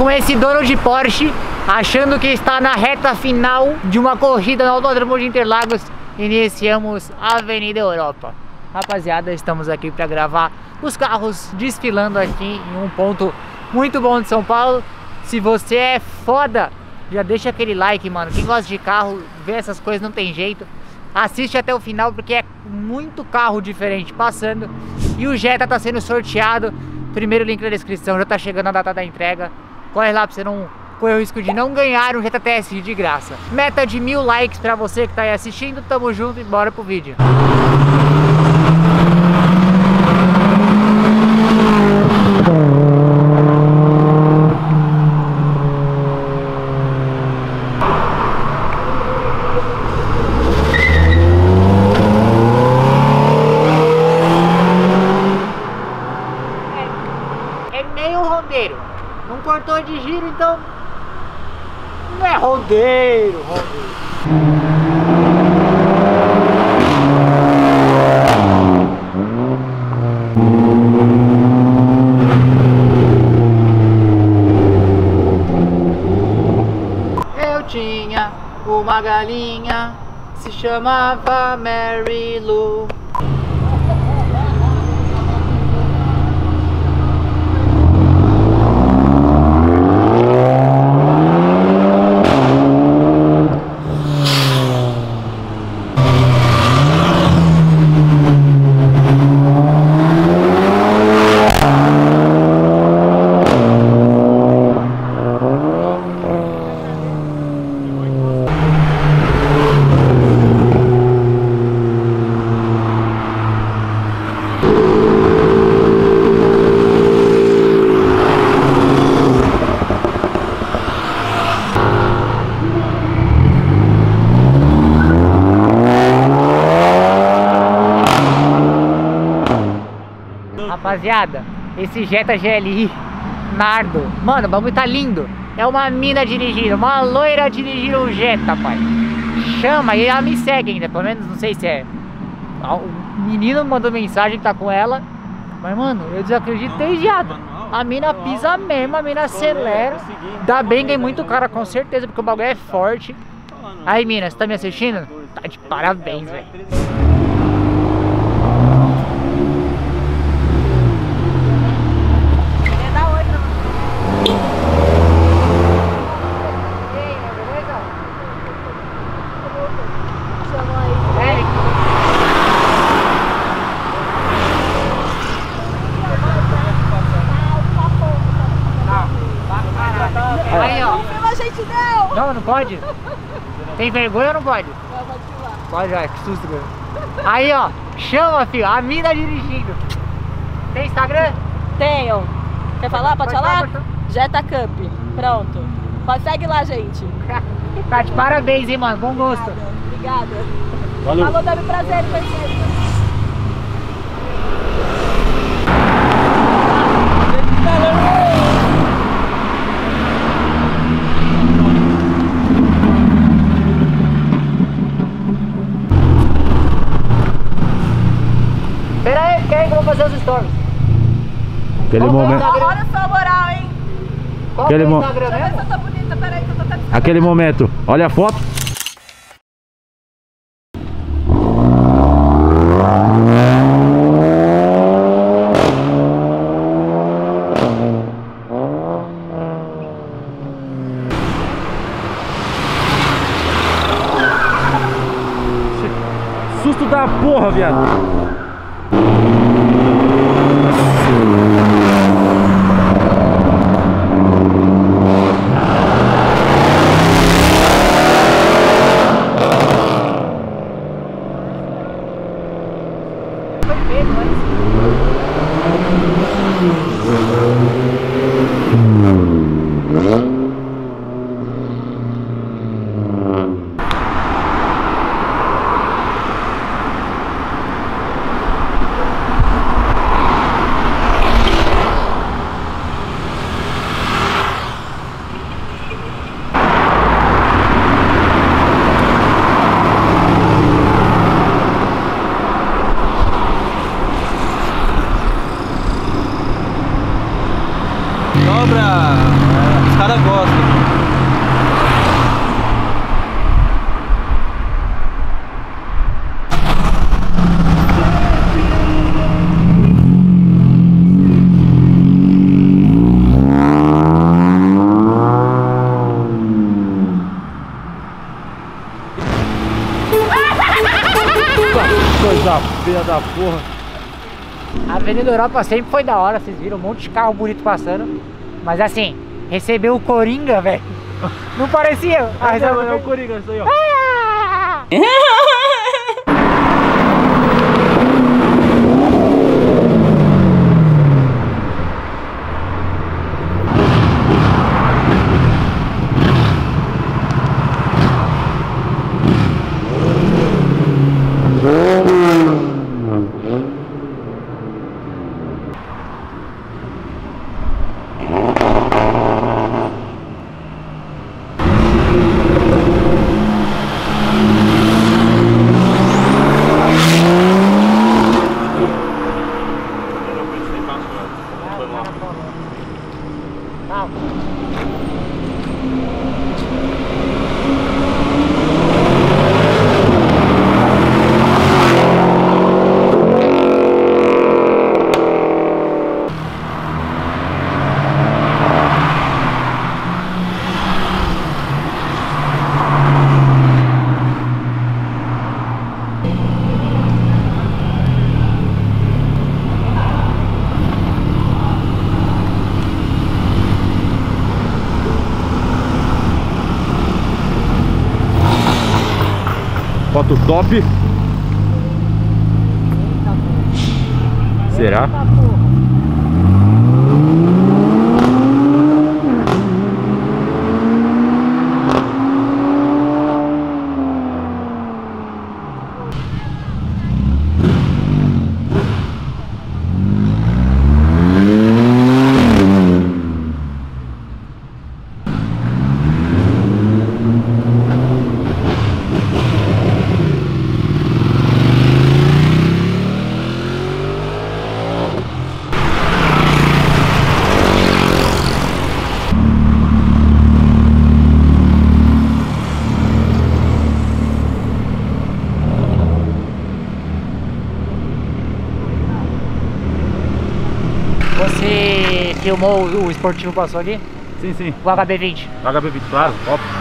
com esse dono de Porsche, achando que está na reta final de uma corrida no Autódromo de Interlagos, iniciamos a Avenida Europa. Rapaziada, estamos aqui para gravar os carros desfilando aqui em um ponto muito bom de São Paulo. Se você é foda, já deixa aquele like, mano. Quem gosta de carro, vê essas coisas, não tem jeito. Assiste até o final porque é muito carro diferente passando. E o Jetta tá sendo sorteado. Primeiro link na descrição, já tá chegando a data da entrega. Corre lá pra você não correr o risco de não ganhar um TSI de graça. Meta de mil likes pra você que tá aí assistindo. Tamo junto e bora pro vídeo. É meio rondeiro. Não cortou de giro, então não é rondeiro, rondeiro. Eu tinha uma galinha, se chamava Mary Lou. Rapaziada, esse Jetta GLI Nardo, mano, o bagulho tá lindo. É uma mina dirigindo, uma loira dirigindo um Jetta, pai. Chama e ela me segue ainda, pelo menos não sei se é. O menino mandou mensagem que tá com ela. Mas, mano, eu desacredito desde já. A mina pisa mesmo, a mina acelera. Dá bem que é muito cara, com certeza, porque o bagulho é forte. Aí, mina, você tá me assistindo? Tá de parabéns, velho. Aí, ó. Filma a gente não! Não, não pode? Tem vergonha ou não pode? Não, pode filmar. Pode, que susto, cara. Aí, ó, chama, filho, a mina dirigindo. Tem Instagram? Tenho. Quer falar? Pode Pode falar? pode Jetta Cup. Pronto. Pode segue lá, gente. Tá de parabéns, hein, mano, bom gosto. Obrigada. Valeu. Falou, deve prazer conhecer. Pera aí, quem que eu vou fazer os stories? Aquele Vamos momento, lá. Olha só a moral, hein? Qual Aquele que é o mo- Instagram Deixa eu ver mesmo? se eu tô bonita. Peraí, que eu tô tentando. aquele momento. Olha a foto. Susto da porra, viado. Thank you. Pra. Os caras gostam. Coisa feia da porra. A Avenida Europa sempre foi da hora, vocês viram um monte de carro bonito passando. Mas assim, recebeu o Coringa, velho. Não parecia? Ah, É, mano, é o Coringa isso aí, ó. Ah! Tá Não. Foto top. Será? Você filmou o o esportivo passou ali? Sim, sim. O HB20. HB20, claro, óbvio.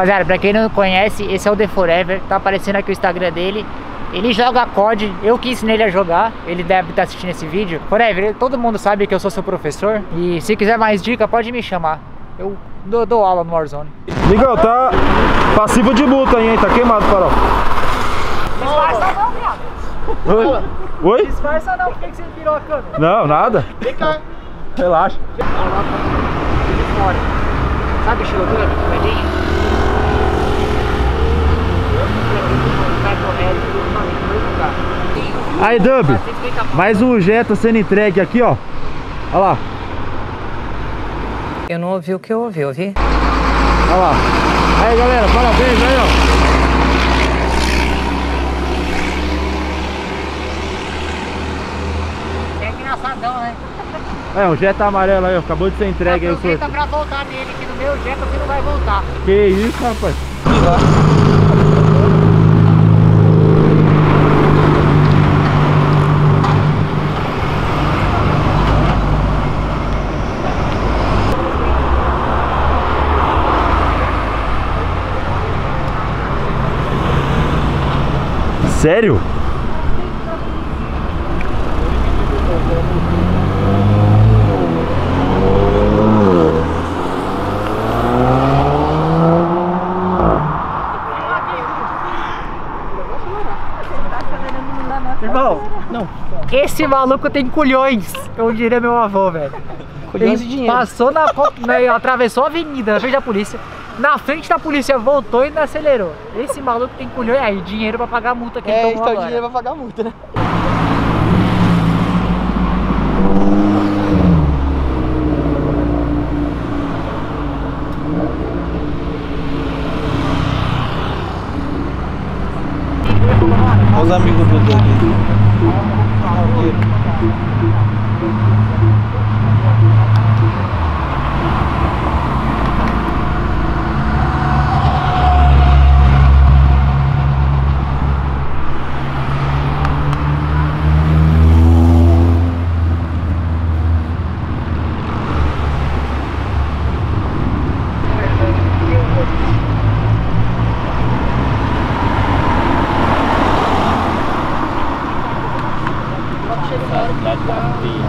Rapaziada, pra quem não conhece, esse é o The Forever, tá aparecendo aqui o Instagram dele. Ele joga COD, eu que ensinei ele a jogar, ele deve estar assistindo esse vídeo. Forever, todo mundo sabe que eu sou seu professor e se quiser mais dica, pode me chamar. Eu dou, dou aula no Warzone. Miguel, tá passivo de multa aí, hein? Tá queimado o farol. Disfarça não, viado. Oi? Oi? Disfarça não, por que você virou a câmera? Não, nada. Vem cá. Relaxa. Sabe o Shogun, velhinho? Aí, Dub, mais um Jetta sendo entregue aqui, ó. Olha lá, Eu não ouvi o que eu ouvi, ouvi? olha lá. Aí, galera, parabéns aí, ó. É engraçadão, né? É, um Jetta amarelo aí, ó. Acabou de ser entregue aí o Aproveita pra voltar nele, que no meu Jetta você não vai voltar. Que isso, rapaz. Sério? Irmão, não. Esse maluco tem culhões, eu diria meu avô, velho. Culhões Ele e dinheiro. Passou na, na- atravessou a avenida na frente da polícia. Na frente da polícia voltou e ainda acelerou. Esse maluco tem culhões aí, dinheiro pra pagar a multa que ele É, tomou então agora. dinheiro vai pagar multa, né? Olha os amigos Um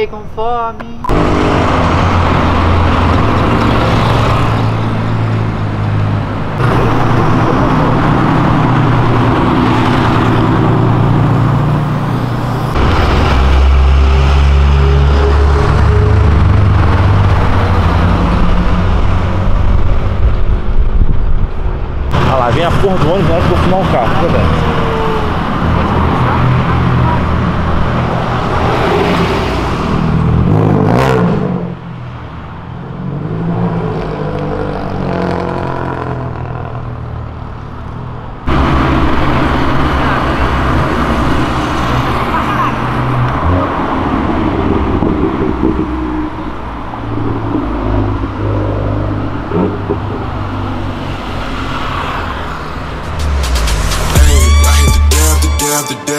fiquei com fome. Olha lá, vem a porra do ônibus na hora que eu filmar um carro. Fica vendo.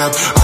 up